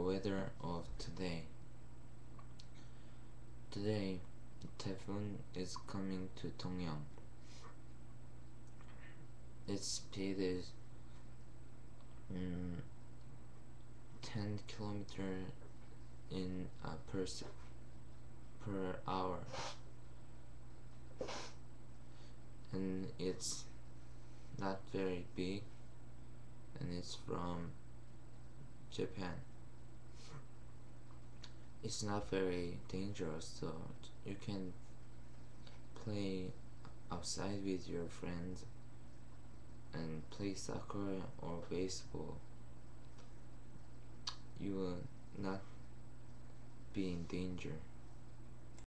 weather of today. Today, the typhoon is coming to Tongyang. Its speed is mm, 10 kilometer in a per per hour, and it's not very big, it's from Japan. It's not very dangerous, so you can play outside with your friends and play soccer or baseball. You will not be in danger.